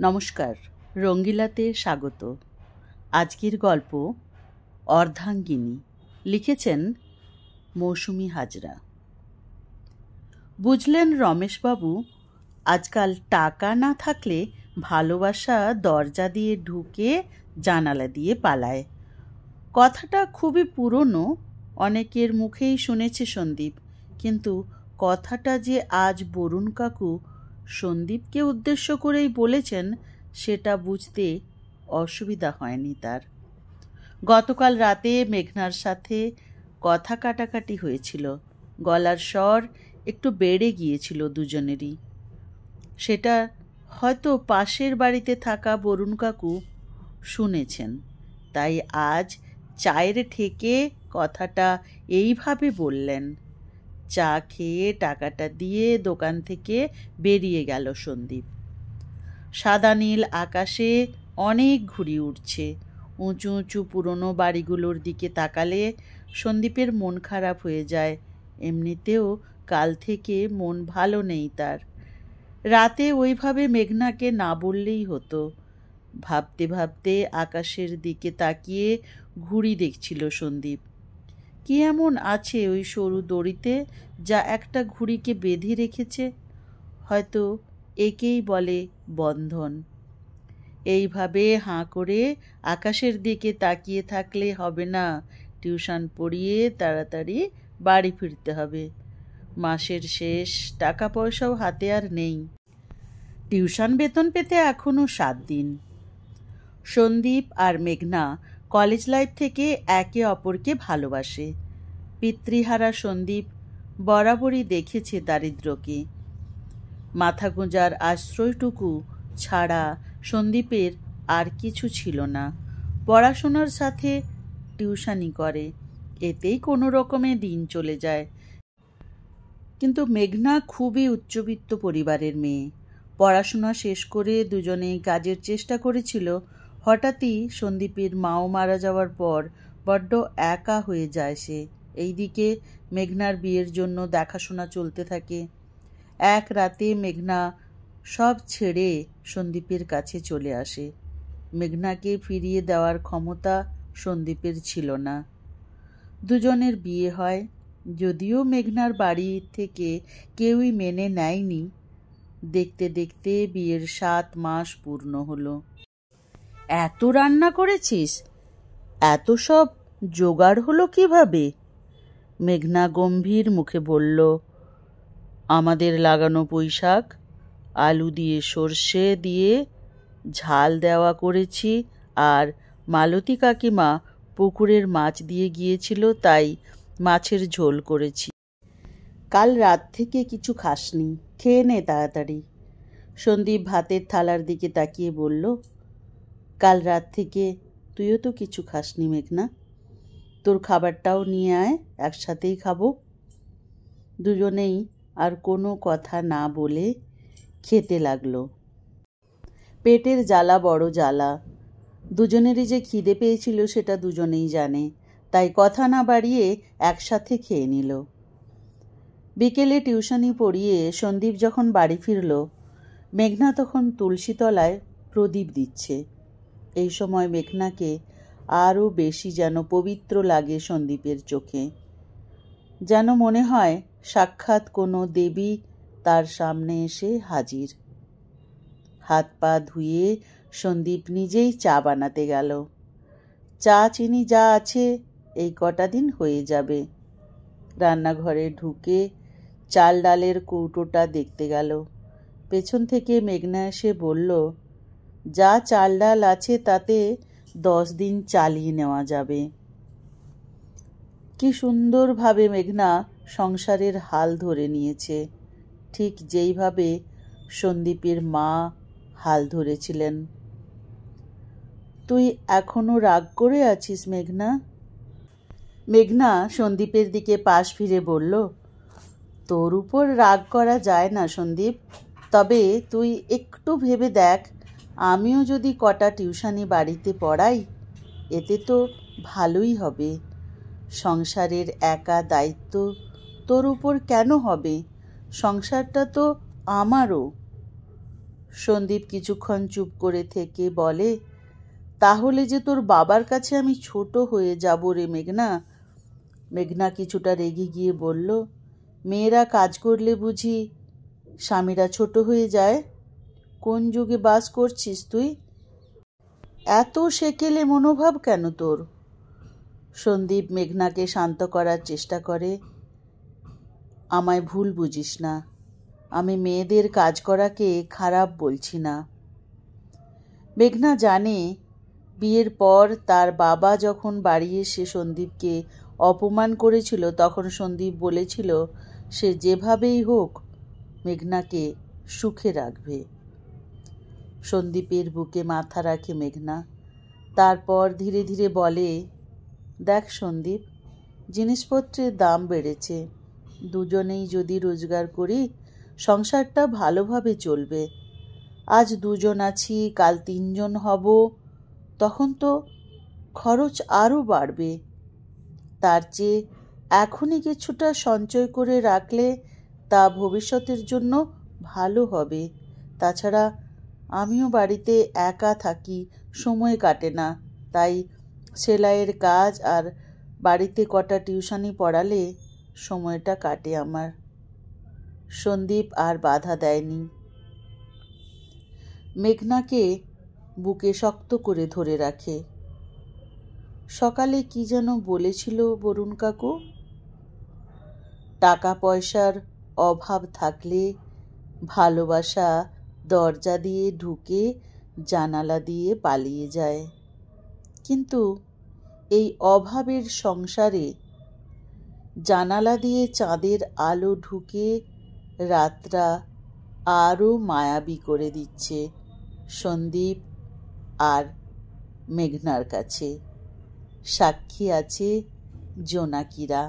নমস্কার, রঙ্গিলাতে স্বাগত। আজকের গল্প অর্ধাঙ্গিনী, লিখেছেন মৌসুমি হাজরা। বুঝলেন রমেশবাবু, আজকাল টাকা না থাকলে ভালোবাসা দরজা দিয়ে ঢুকে জানালা দিয়ে পালায়। কথাটা খুবই পুরনো, অনেকের মুখেই শুনেছে সন্দীপ, কিন্তু কথাটা যে আজ বরুণ কাকু সন্দীপকে উদ্দেশ্য করেই বলেছেন, সেটা বুঝতে অসুবিধা হয়নি তার। গতকাল রাতে মেঘনার সাথে কথা কাটাকাটি হয়েছিল। গলার স্বর একটু বেড়ে গিয়েছিল দুজনেরই। সেটা হয়তো পাশের বাড়িতে থাকা বরুণ কাকু শুনেছেন। তাই আজ চায়ের ঠেকে কথাটা এইভাবে বললেন। চা খেয়ে টাকাটা দিয়ে দোকান থেকে বেরিয়ে গেল সন্দীপ। সাদা নীল আকাশে অনেক ঘুড়ি উঠছে উঁচু উঁচু পুরনো বাড়িগুলোর দিকে তাকালে সন্দীপের মন খারাপ হয়ে যায়। এমনিতেও কাল থেকে মন ভালো নেই তার। রাতে ওইভাবে মেঘনাকে না বললেই হতো। ভাবতে ভাবতে আকাশের দিকে তাকিয়ে ঘুড়ি দেখছিল সন্দীপ। কি এমন আছে ওই সরু দড়িতে যা একটা ঘুড়িকে বেঁধে রেখেছে? হয়তো একেই বলে বন্ধন। এইভাবে হাঁ করে আকাশের দিকে তাকিয়ে থাকলে হবে না। টিউশন পড়িয়ে তাড়াতাড়ি বাড়ি ফিরতে হবে। মাসের শেষ টাকা পয়সাও হাতে আর নেই। টিউশন বেতন পেতে এখনও সাত দিন। সন্দীপ আর মেঘনা কলেজ লাইফ থেকে একে অপরকে ভালোবাসে। পিতৃহারা সন্দীপ বরাবরই দেখেছে দারিদ্রকে মাথা গোঁজার আশ্রয়টুকু ছাড়া সন্দীপের আর কিছু ছিল না। পড়াশোনার সাথে টিউশানি করে, এতেই কোনো রকমে দিন চলে যায়। কিন্তু মেঘনা খুবই উচ্চবিত্ত পরিবারের মেয়ে। পড়াশোনা শেষ করে দুজনেই কাজের চেষ্টা করেছিল হঠাৎই সন্দীপের মাও মারা যাওয়ার পর বড্ড একা হয়ে যায় সে। এইদিকে মেঘনার বিয়ের জন্য দেখাশোনা চলতে থাকে। এক রাতে মেঘনা সব ছেড়ে সন্দীপের কাছে চলে আসে। মেঘনাকে ফিরিয়ে দেওয়ার ক্ষমতা সন্দীপের ছিল না। দুজনের বিয়ে হয়। যদিও মেঘনার বাড়ি থেকে কেউই মেনে নেয়নি। দেখতে দেখতে বিয়ের সাত মাস পূর্ণ হলো। এত রান্না করেছিস? এত সব জোগাড় হলো কীভাবে? মেঘনা গম্ভীর মুখে বলল, আমাদের লাগানো পুঁইশাক, আলু দিয়ে সর্ষে দিয়ে ঝাল দেওয়া করেছি, আর মালতী কাকিমা পুকুরের মাছ দিয়ে গিয়েছিল, তাই মাছের ঝোল করেছি। কাল রাত থেকে কিছু খাসনি, খেয়ে নে তাড়াতাড়ি। সন্দীপ ভাতের থালার দিকে তাকিয়ে বলল কাল রাত থেকে তুইও তো কিছু খাসনি মেঘনা। তোর খাবারটাও নিয়ে আয়, একসাথেই খাব। দুজনেই আর কোনো কথা না বলে খেতে লাগল। পেটের জ্বালা বড় জ্বালা। দুজনেরই যে খিদে পেয়েছিল সেটা দুজনেই জানে। তাই কথা না বাড়িয়ে একসাথে খেয়ে নিল। বিকেলে টিউশনি পড়িয়ে সন্দীপ যখন বাড়ি ফিরল, মেঘনা তখন তুলসীতলায় প্রদীপ দিচ্ছে। এই সময় মেঘনাকে আরও বেশি যেন পবিত্র লাগে সন্দীপের চোখে। যেন মনে হয় সাক্ষাৎ কোনো দেবী তার সামনে এসে হাজির। হাত পা ধুয়ে সন্দীপ নিজেই চা বানাতে গেল। চা, চিনি যা আছে, এই কটা দিন হয়ে যাবে। রান্নাঘরে ঢুকে চাল ডালের কৌটোটা দেখতে গেল। পেছন থেকে মেঘনা এসে বলল যা চাল ডাল আছে তাতে দশ দিন চালিয়ে নেওয়া যাবে। কি সুন্দরভাবে মেঘনা সংসারের হাল ধরে নিয়েছে। ঠিক যেইভাবে সন্দীপের মা হাল ধরেছিলেন। তুই এখনও রাগ করে আছিস মেঘনা? মেঘনা সন্দীপের দিকে পাশ ফিরে বলল, তোর উপর রাগ করা যায় না সন্দীপ। তবে তুই একটু ভেবে দেখ আমিও যদি কটা টিউশনি বাড়িতে পড়াই, এতে তো ভালোই হবে। সংসারের একা দায়িত্ব তোর উপর কেন হবে? সংসারটা তো আমারও। সন্দীপ কিছুক্ষণ চুপ করে থেকে বলে, তাহলে যে তোর বাবার কাছে আমি ছোট হয়ে যাব রে মেঘনা? মেঘনা কিছুটা রেগে গিয়ে বলল, মেয়েরা কাজ করলে বুঝি স্বামীরা ছোট হয়ে যায়? কোন যুগে বাস করছিস তুই? এত সেকেলে মনোভাব কেন তোর? সন্দীপ মেঘনাকে শান্ত করার চেষ্টা করে। আমায় ভুল বুঝিস না। আমি মেয়েদের কাজ করাকে খারাপ বলছি না। মেঘনা জানে, বিয়ের পর তার বাবা যখন বাড়ি এসে সন্দীপকে অপমান করেছিল, তখন সন্দীপ বলেছিল, সে যেভাবেই হোক, মেঘনাকে সুখে রাখবে। সন্দীপের বুকে মাথা রাখে মেঘনা। তারপর ধীরে ধীরে বলে, দেখ সন্দীপ, জিনিসপত্রের দাম বেড়েছে। দুজনেই যদি রোজগার করি, সংসারটা ভালোভাবে চলবে। আজ দুজন আছি, কাল তিনজন হব, তখন তো খরচ আরও বাড়বে। তার চেয়ে এখনই কিছুটা সঞ্চয় করে রাখলে তা ভবিষ্যতের জন্য ভালো হবে। তাছাড়া আমিও বাড়িতে একা থাকি, সময় কাটে না। তাই সেলাইয়ের কাজ আর বাড়িতে কটা টিউশনি পড়ালে সময়টা কাটে আমার। সন্দীপ আর বাধা দেয়নি। মেঘনাকে বুকে শক্ত করে ধরে রাখে। সকালে কি যেন বলেছিল বরুণ কাকু? টাকা পয়সার অভাব থাকলে ভালোবাসা দরজা দিয়ে ঢুকে জানালা দিয়ে পালিয়ে যায়। কিন্তু এই অভাবের সংসারে জানালা দিয়ে চাঁদের আলো ঢুকে রাতটা আরও মায়াবী করে দিচ্ছে সন্দীপ আর মেঘনার কাছে। সাক্ষী আছে জোনাকিরা।